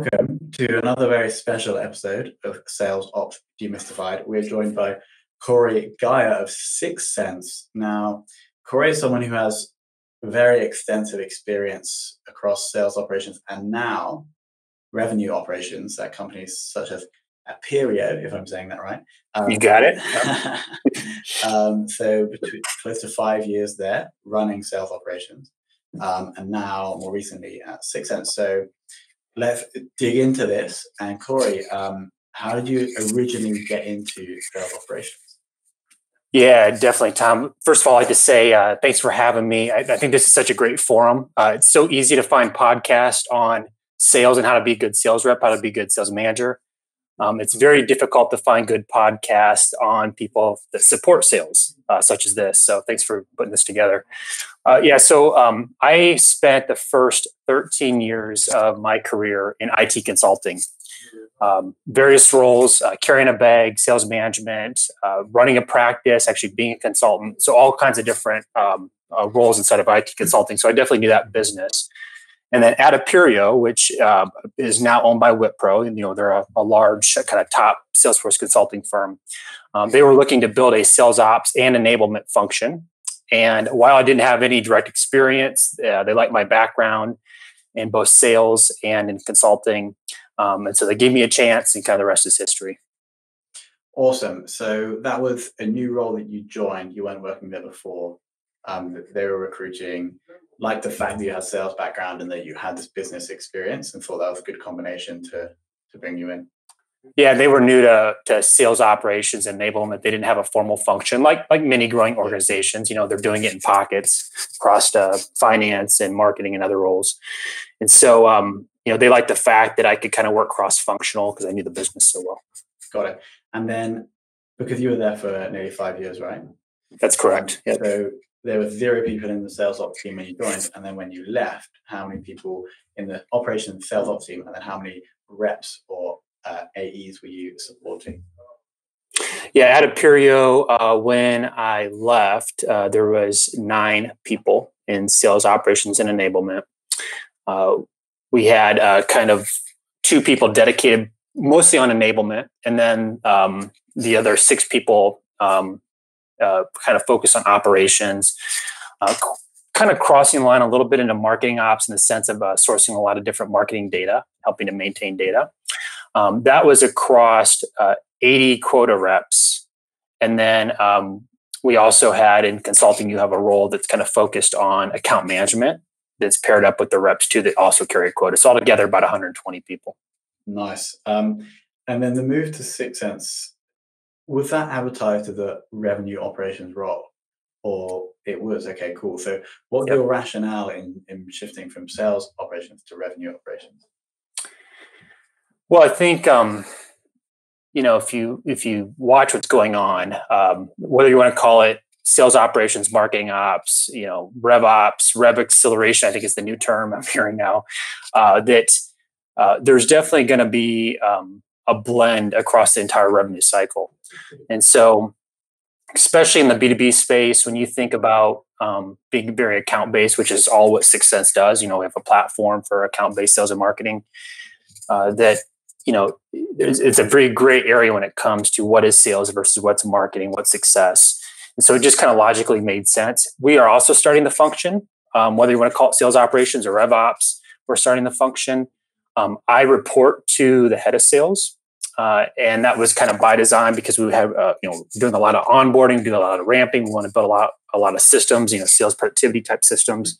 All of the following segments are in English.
Welcome to another very special episode of Sales Ops Demystified. We're joined by Kory Geyer of 6sense. Now, Kory is someone who has very extensive experience across sales operations and now revenue operations at companies such as Appirio, if I'm saying that right. Um, you got it. um, so, between, close to five years there running sales operations, um, and now more recently at 6sense. So, let's dig into this. And Kory, um, how did you originally get into sales operations? Yeah, definitely, Tom. First of all, I'd like to say uh, thanks for having me. I, I, think this is such a great forum. Uh, it's so easy to find podcasts on sales and how to be a good sales rep, how to be a good sales manager. Um, it's very difficult to find good podcasts on people that support sales, uh, such as this. So, thanks for putting this together. Uh, yeah, so um, I spent the first 13 years of my career in IT consulting, um, various roles, uh, carrying a bag, sales management, uh, running a practice, actually being a consultant. So, all kinds of different um, uh, roles inside of IT consulting. So, I definitely knew that business. And then at Appirio, which uh, is now owned by Wipro, and you know they're a, a large kind of top Salesforce consulting firm. Um, they were looking to build a sales ops and enablement function and while I didn't have any direct experience, uh, they liked my background in both sales and in consulting. Um, and so they gave me a chance, and kind of the rest is history. Awesome. So that was a new role that you joined. You weren't working there before. Um, they were recruiting, like the fact that you had sales background and that you had this business experience, and thought that was a good combination to to bring you in. Yeah, they were new to, to sales operations enablement. They didn't have a formal function like like many growing organizations. You know, they're doing it in pockets across uh, finance and marketing and other roles. And so, um, you know, they liked the fact that I could kind of work cross functional because I knew the business so well. Got it. And then because you were there for nearly five years, right? That's correct. Yeah. So there were zero people in the sales ops team when you joined, and then when you left, how many people in the operations sales ops team, and then how many reps or uh, AEs were you supporting? Yeah, at Appirio, uh, when I left, uh, there was nine people in sales operations and enablement. Uh, we had uh, kind of two people dedicated mostly on enablement, and then um, the other six people um, uh, kind of focus on operations. kind of crossing the line a little bit into marketing ops in the sense of sourcing a lot of different marketing data, helping to maintain data. Um, that was across uh, 80 quota reps. And then um, we also had in consulting, you have a role that's kind of focused on account management that's paired up with the reps too that also carry a quota. So altogether, about 120 people. Nice. Um, and then the move to 6sense, was that advertised as a revenue operations role? Or it was okay, cool. So, what's yep. your rationale in, in shifting from sales operations to revenue operations? Well, I think um, you know if you if you watch what's going on, um, whether you want to call it sales operations, marketing ops, you know, rev ops, rev acceleration, I think is the new term I'm hearing now. Uh, that uh, there's definitely going to be um, a blend across the entire revenue cycle, and so especially in the B2B space, when you think about um, being very account based, which is all what 6sense does, you know, we have a platform for account based sales and marketing. Uh, that you know, it's a very gray area when it comes to what is sales versus what's marketing, what's success. And so it just kind of logically made sense. We are also starting the function, um, whether you want to call it sales operations or rev ops, we're starting the function. Um, I report to the head of sales. Uh, and that was kind of by design because we have, uh, you know, doing a lot of onboarding, doing a lot of ramping. We want to build a lot, a lot of systems, you know, sales productivity type systems.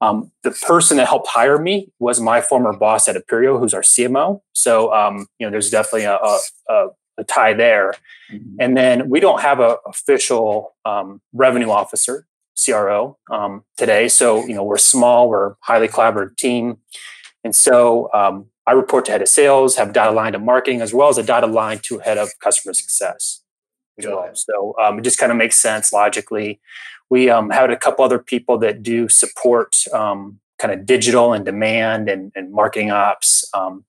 Um, the person that helped hire me was my former boss at Appirio, who's our CMO. So, um, you know, there's definitely a, a, a tie there. Mm-hmm. And then we don't have an official um, revenue officer, CRO, um, today. So, you know, we're small, we're highly collaborative team. And so um, I report to head of sales, have data line to marketing, as well as a data line to head of customer success. So um, it just kind of makes sense logically we um, had a couple other people that do support um, kind of digital and demand and, and marketing ops um,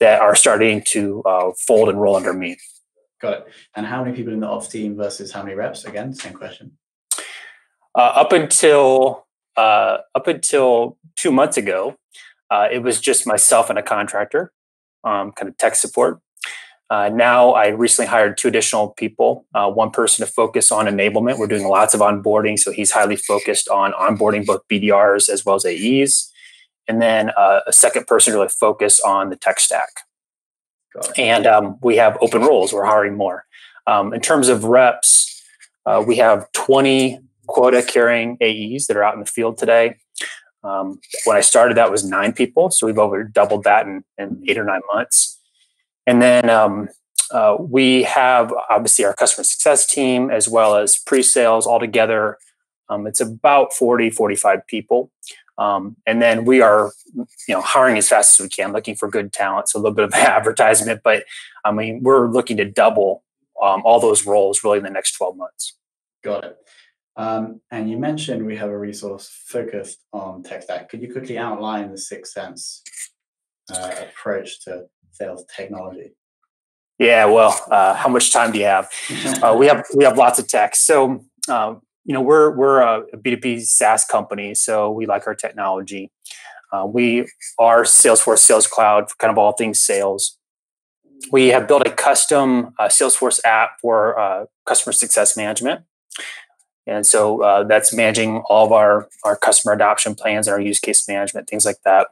that are starting to uh, fold and roll under me. Got it. And how many people in the ops team versus how many reps? Again, same question. Uh, up until uh, up until two months ago, uh, it was just myself and a contractor. um, kind of tech support. Uh, now I recently hired two additional people. Uh, one person to focus on enablement. We're doing lots of onboarding, so he's highly focused on onboarding both BDRs as well as AEs. And then uh, a second person to really focus on the tech stack. And um, we have open roles. We're hiring more. Um, in terms of reps, uh, we have 20 quota carrying AEs that are out in the field today. Um, when I started, that was nine people. So we've over doubled that in, in eight or nine months. And then um, uh, we have obviously our customer success team as well as pre sales all together. Um, it's about 40, 45 people. Um, and then we are, you know, hiring as fast as we can, looking for good talent. So a little bit of advertisement, but I mean, we're looking to double um, all those roles really in the next 12 months. Got it. Um, and you mentioned we have a resource focused on tech stack. Could you quickly outline the 6sense uh, approach to sales technology? Yeah, well, uh, how much time do you have? uh, we have we have lots of tech. So uh, you know we're we're a B2B SaaS company, so we like our technology. Uh, we are Salesforce Sales Cloud for kind of all things sales. We have built a custom uh, Salesforce app for uh, customer success management. And so uh, that's managing all of our, our customer adoption plans and our use case management, things like that.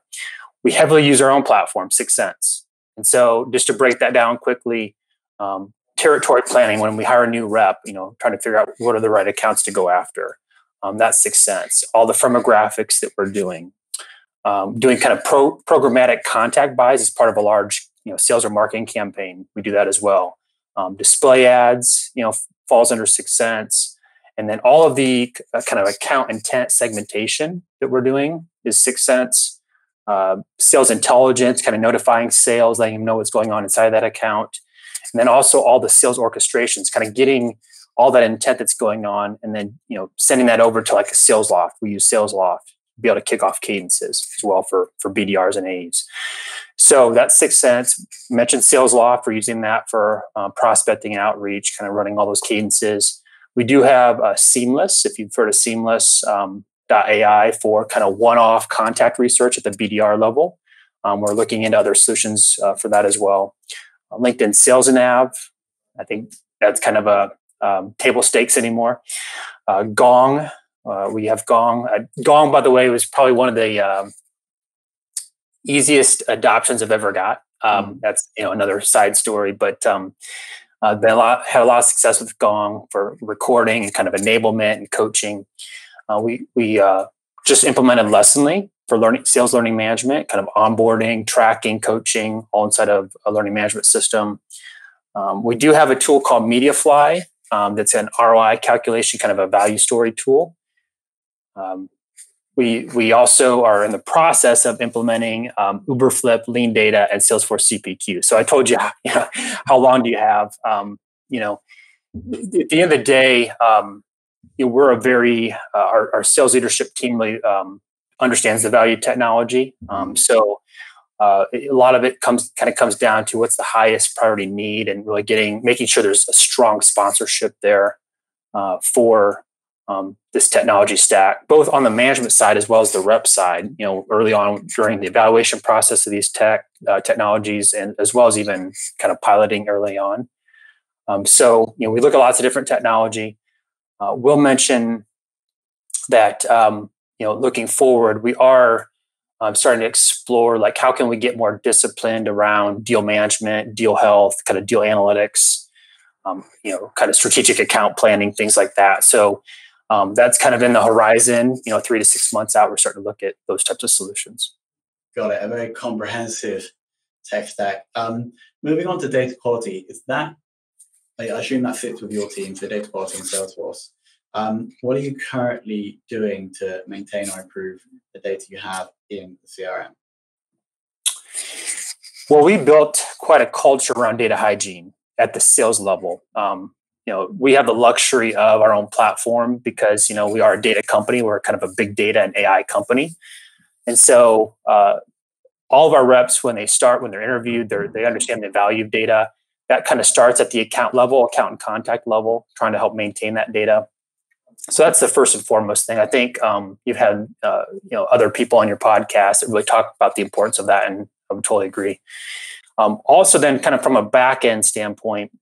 We heavily use our own platform, 6sense. And so just to break that down quickly, um, territory planning when we hire a new rep you know trying to figure out what are the right accounts to go after um, that's 6sense all the firmographics that we're doing um, doing kind of pro- programmatic contact buys as part of a large you know sales or marketing campaign we do that as well um, display ads you know falls under 6sense and then all of the uh, kind of account intent segmentation that we're doing is 6sense uh, sales intelligence kind of notifying sales letting them know what's going on inside that account and then also all the sales orchestrations, kind of getting all that intent that's going on, and then you know sending that over to like a Salesloft. We use Salesloft to be able to kick off cadences as well for for BDRs and AEs. So that's 6sense. Mentioned Salesloft. We're using that for uh, prospecting and outreach, kind of running all those cadences. We do have uh, Seamless. If you've heard of Seamless. Um, AI for kind of one-off contact research at the BDR level. Um, we're looking into other solutions uh, for that as well. LinkedIn Sales and Nav. I think that's kind of a um, table stakes anymore. Uh, Gong. Uh, we have Gong. Uh, Gong, by the way, was probably one of the um, easiest adoptions I've ever got. Um, mm-hmm. That's you know another side story, but um, uh, lot had a lot of success with Gong for recording and kind of enablement and coaching. Uh, we we uh, just implemented Lessonly, for learning sales learning management, kind of onboarding, tracking, coaching, all inside of a learning management system. Um, we do have a tool called MediaFly um, that's an ROI calculation, kind of a value story tool. Um, we we also are in the process of implementing um, Uberflip, Lean Data, and Salesforce CPQ. So I told you, you know, how long do you have? Um, you know, at the end of the day, um, you know, we're a very uh, our, our, sales leadership team really um, understands the value of technology. Um, mm-hmm. so uh, a lot of it comes kind of comes down to what's the highest priority need and really getting making sure there's a strong sponsorship there uh, for um, this technology stack, both on the management side as well as the rep side. You know, early on during the evaluation process of these tech uh, technologies, and as well as even kind of piloting early on. Um, so you know, we look at lots of different technology. Uh, we'll mention that um, you know, looking forward, we are um, starting to explore like how can we get more disciplined around deal management, deal health, kind of deal analytics, um, you know, kind of strategic account planning, things like that. So um, that's kind of in the horizon. You know, three to six months out, we're starting to look at those types of solutions. Got it. A very comprehensive tech stack. Um, moving on to data quality, is that I assume that fits with your team, so data quality in Salesforce. Um, what are you currently doing to maintain or improve the data you have in the CRM? Well, we built quite a culture around data hygiene at the sales level. Um, you know, we have the luxury of our own platform because you know we are a data company. We're kind of a big data and AI company, and so uh, all of our reps, when they start, when they're interviewed, they they understand the value of data. That kind of starts at the account level, account and contact level, trying to help maintain that data so that's the first and foremost thing. I think um, you've had uh, you know other people on your podcast that really talk about the importance of that, and I would totally agree. Um, also, then, kind of from a back end standpoint,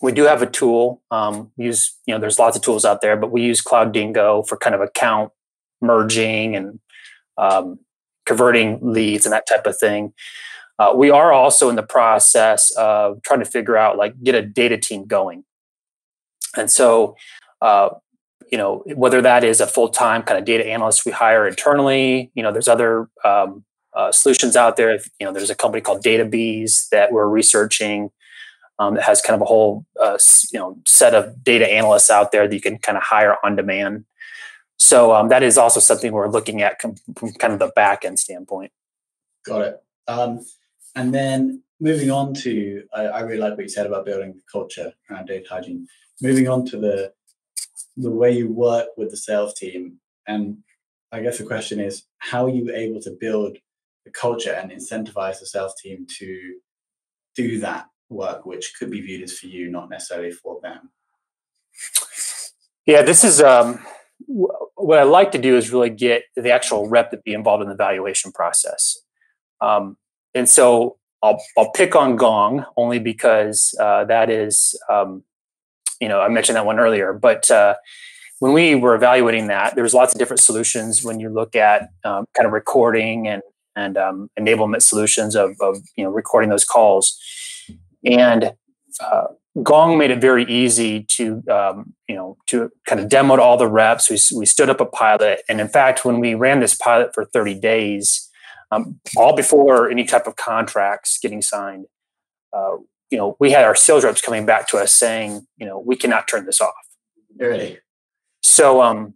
we do have a tool. Um, use you know, there's lots of tools out there, but we use Cloudingo for kind of account merging and um, converting leads and that type of thing. Uh, we are also in the process of trying to figure out like get a data team going, and so uh, you know whether that is a full time kind of data analyst we hire internally. You know, there's other um, uh, solutions out there. You know, there's a company called DataBees that we're researching um, that has kind of a whole uh, you know set of data analysts out there that you can kind of hire on demand. So um, that is also something we're looking at com- from kind of the back end standpoint. Got it. Um, and then moving on to, I, I, really like what you said about building the culture around data hygiene. Moving on to the the way you work with the sales team, and I guess the question is, how are you able to build the culture and incentivize the sales team to do that work, which could be viewed as for you, not necessarily for them? Yeah, this is um, what I like to do is really get the actual rep to be involved in the valuation process. Um, and so I'll, I'll pick on Gong only because uh, that is, um, you know, I mentioned that one earlier, but uh, when we were evaluating that, there's lots of different solutions when you look at um, kind of recording and and um, enablement solutions of, of you know recording those calls. And uh, Gong made it very easy to um, you know to kind of demo all the reps. We we stood up a pilot, and in fact, when we ran this pilot for 30 days, um, all before any type of contracts getting signed, uh, you know, we had our sales reps coming back to us saying, you know, we cannot turn this off. Really? So, um,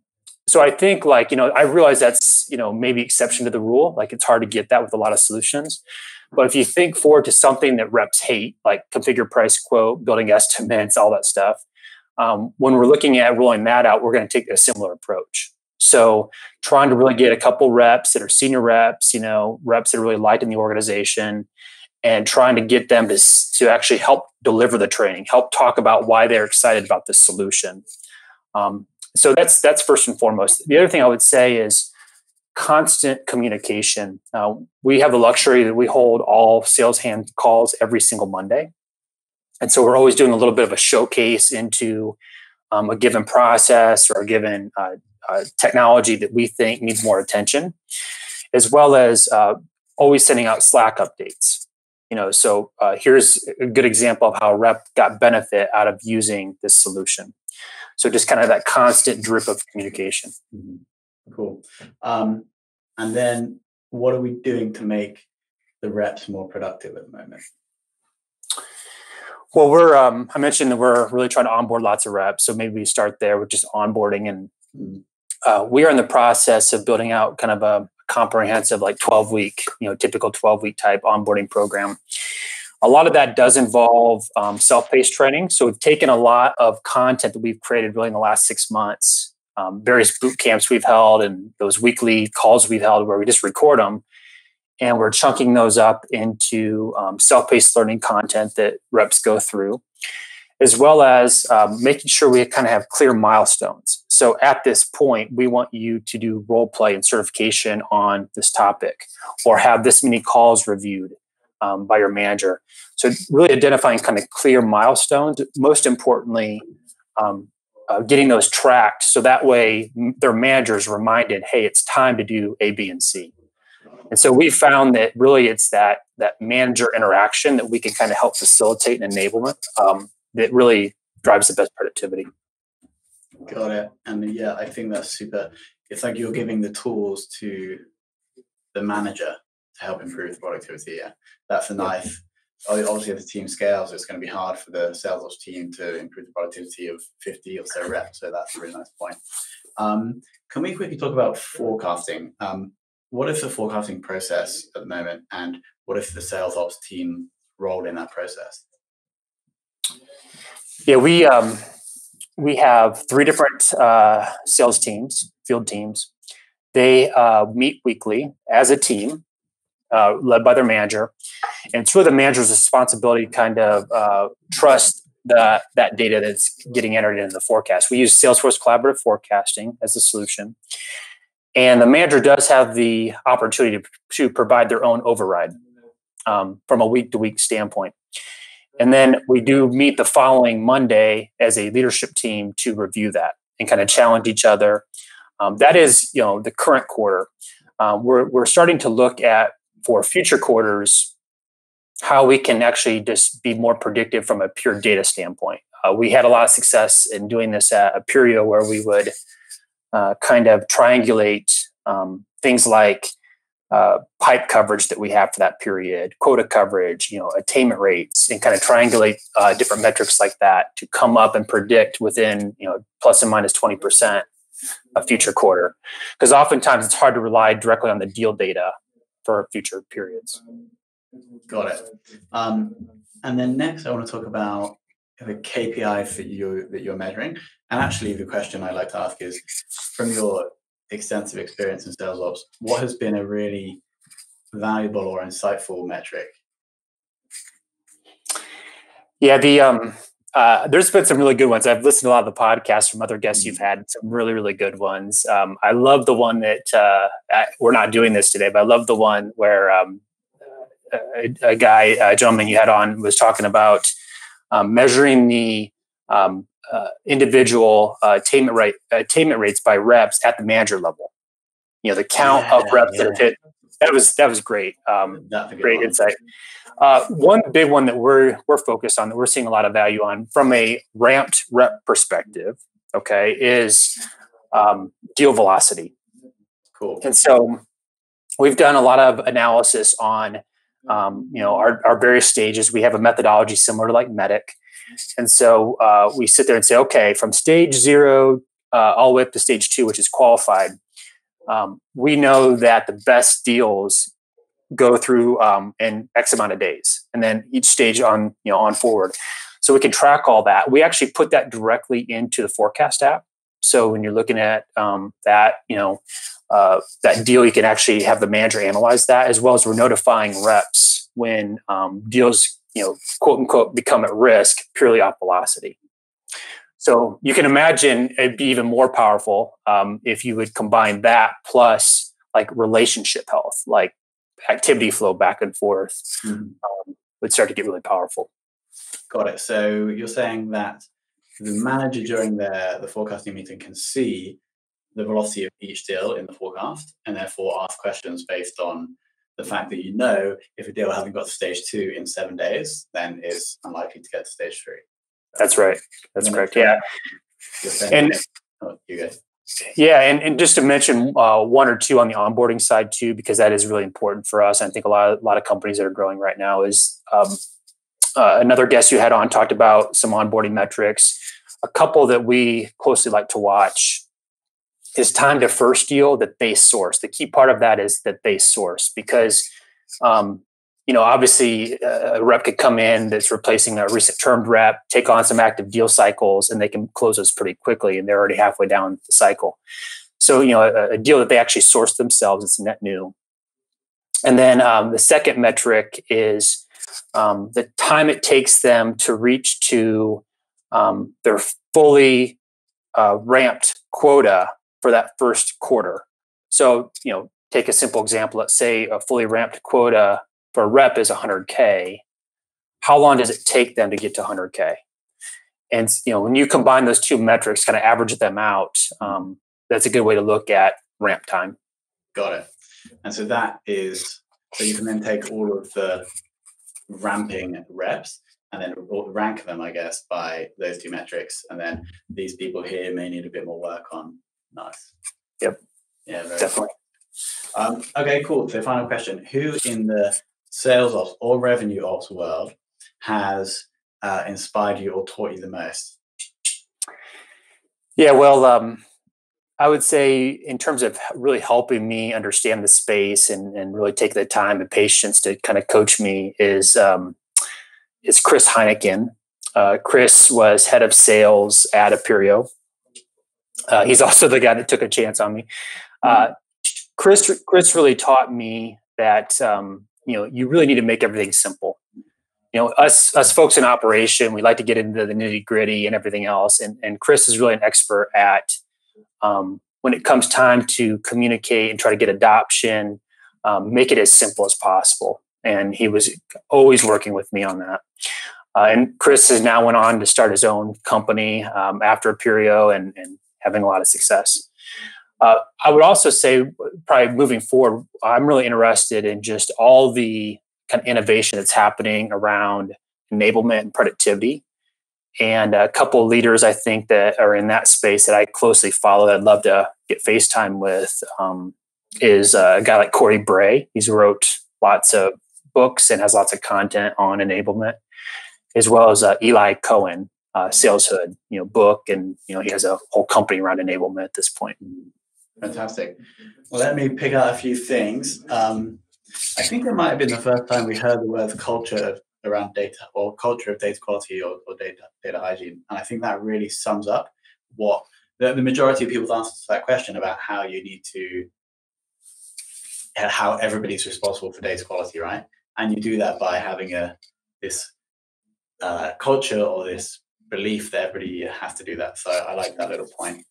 so I think like you know, I realize that's you know maybe exception to the rule. Like it's hard to get that with a lot of solutions. But if you think forward to something that reps hate, like configure price quote, building estimates, all that stuff, um, when we're looking at rolling that out, we're going to take a similar approach. So trying to really get a couple reps that are senior reps, you know, reps that are really liked in the organization, and trying to get them to, to actually help deliver the training, help talk about why they're excited about this solution. Um, so that's that's first and foremost. The other thing I would say is constant communication. Uh, we have the luxury that we hold all sales hand calls every single Monday. And so we're always doing a little bit of a showcase into um, a given process or a given uh, uh, technology that we think needs more attention, as well as uh, always sending out Slack updates. You know, so uh, here's a good example of how a rep got benefit out of using this solution. So just kind of that constant drip of communication. Mm-hmm. Cool. Um, and then what are we doing to make the reps more productive at the moment? Well, we're um, I mentioned that we're really trying to onboard lots of reps, so maybe we start there with just onboarding, and mm-hmm. uh, we are in the process of building out kind of a comprehensive, like twelve week, you know, typical twelve week type onboarding program. A lot of that does involve um, self paced training. So we've taken a lot of content that we've created really in the last six months um, various boot camps we've held and those weekly calls we've held where we just record them and we're chunking those up into um, self-paced learning content that reps go through as well as um, making sure we kind of have clear milestones so at this point we want you to do role play and certification on this topic or have this many calls reviewed um, by your manager. So really identifying kind of clear milestones most importantly um, uh, getting those tracked so that way their managers reminded hey it's time to do a b and c. And so we found that really it's that that manager interaction that we can kind of help facilitate and enablement um, that really drives the best productivity. Got it. And yeah i think that's super it's like you're giving the tools to the manager to help improve the productivity yeah that's a nice obviously if the team scales, it's going to be hard for the sales ops team to improve the productivity of 50 or so reps. So that's a really nice point. Um, can we quickly talk about forecasting? Um, what is the forecasting process at the moment, and what is the sales ops team role in that process? Yeah, we um, we have three different uh, sales teams, field teams. They uh, meet weekly as a team uh, led by their manager. And it's really the manager's responsibility to kind of uh, trust the, that data that's getting entered into the forecast. We use Salesforce Collaborative Forecasting as a solution. And the manager does have the opportunity to, to provide their own override. um, from a week to week standpoint. And then we do meet the following Monday as a leadership team to review that and kind of challenge each other. Um, that is, you know, the current quarter. Um, we're we're starting to look at for future quarters how we can actually just be more predictive from a pure data standpoint. Uh, we had a lot of success in doing this at Appirio, where we would uh, kind of triangulate um, things like uh, pipe coverage that we have for that period, quota coverage, you know, attainment rates, and kind of triangulate uh, different metrics like that to come up and predict within you know plus and minus twenty percent a future quarter. Because oftentimes it's hard to rely directly on the deal data for future periods. Got it. Um, and then next, I want to talk about the KPI for you that you're measuring. And actually, the question I'd like to ask is, from your extensive experience in sales ops, what has been a really valuable or insightful metric? Yeah, the um, uh, there's been some really good ones. I've listened to a lot of the podcasts from other guests you've had, some really, really good ones. Um, I love the one that uh, we're not doing this today, but I love the one where um, a, a, guy, a gentleman you had on, was talking about um, measuring the um, uh, individual uh, attainment rate attainment rates by reps at the manager level. You know, the count yeah, of reps yeah. that have hit. That was that was great. Um, great one. insight. Uh, one big one that we're we're focused on that we're seeing a lot of value on from a ramped rep perspective. Okay, is um, deal velocity. Cool. And so we've done a lot of analysis on um, you know our, our various stages. We have a methodology similar to like MEDDIC, and so uh, we sit there and say, okay, from stage zero uh, all the way up to stage two, which is qualified, um, we know that the best deals go through um, in X amount of days, and then each stage on you know on forward. So we can track all that. We actually put that directly into the forecast app. So when you're looking at um, that, you know, uh, that deal, you can actually have the manager analyze that, as well as we're notifying reps when um, deals you know, quote unquote, become at risk purely off velocity. So you can imagine it'd be even more powerful um, if you would combine that plus like relationship health, like activity flow back and forth, mm-hmm. um, would start to get really powerful. Got it. So you're saying that the manager during the the forecasting meeting can see the velocity of each deal in the forecast and therefore ask questions based on the fact that you know if a deal hasn't got to stage two in seven days, then it's unlikely to get to stage three. That's right. That's correct. Yeah. And oh, you guys. Yeah, and, and just to mention uh, one or two on the onboarding side too, because that is really important for us. I think a lot of, a lot of companies that are growing right now is um, uh, another guest you had on talked about some onboarding metrics. A couple that we closely like to watch is time to first deal that they source. The key part of that is that they source because, um, you know, obviously uh, a rep could come in that's replacing a recent termed rep, take on some active deal cycles, and they can close those pretty quickly, and they're already halfway down the cycle. So, you know, a, a deal that they actually source themselves, it's net new. And then um, the second metric is um, the time it takes them to reach to um, their fully uh, ramped quota for that first quarter. So, you know, take a simple example. Let's say a fully ramped quota for a rep is 100K. How long does it take them to get to 100K? And, you know, when you combine those two metrics, kind of average them out, um, that's a good way to look at ramp time. Got it. And so that is, so you can then take all of the ramping reps and then rank them, I guess, by those two metrics. And then these people here may need a bit more work on Nice. Yep. Yeah, definitely. Um, okay, cool. So, final question: Who in the sales ops or revenue ops world has uh, inspired you or taught you the most? Yeah, well, um, I would say in terms of really helping me understand the space and, and really take the time and patience to kind of coach me is um, is Chris Heineken. Uh, Chris was head of sales at Appirio uh, he's also the guy that took a chance on me. Uh, mm-hmm. Chris, Chris really taught me that um, you know you really need to make everything simple. You know, us us folks in operation, we like to get into the nitty gritty and everything else. And and Chris is really an expert at um, when it comes time to communicate and try to get adoption, um, make it as simple as possible. and he was always working with me on that. Uh, and Chris has now went on to start his own company um, after Appirio and, and having a lot of success. Uh, I would also say, probably moving forward, I'm really interested in just all the kind of innovation that's happening around enablement and productivity. And a couple of leaders I think that are in that space that I closely follow that I'd love to get FaceTime with um, is a guy like Cory Bray. He's wrote lots of books and has lots of content on enablement, as well as uh, Elay Cohen, uh, Saleshood, you know, book, and you know he has a whole company around enablement at this point. Fantastic. Well, let me pick out a few things. Um, I think it might have been the first time we heard the word culture around data or culture of data quality or, or data data hygiene, and I think that really sums up what the, the majority of people's answers to that question about how you need to how everybody's responsible for data quality, right? And you do that by having a this uh, culture or this belief that everybody has to do that. So I like that little point,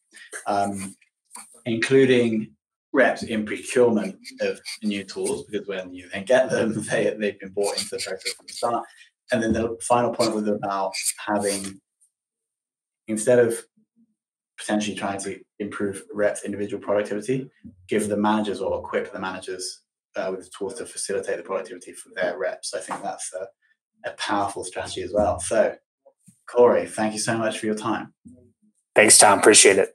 um, including reps in procurement of new tools because when you then get them, they they've been bought into the process from the start. And then the final point was about having instead of potentially trying to improve reps individual productivity, give the managers or equip the managers uh, with the tools to facilitate the productivity for their reps. I think that's a, a powerful strategy as well. So, Kory, thank you so much for your time. Thanks, Tom. Appreciate it.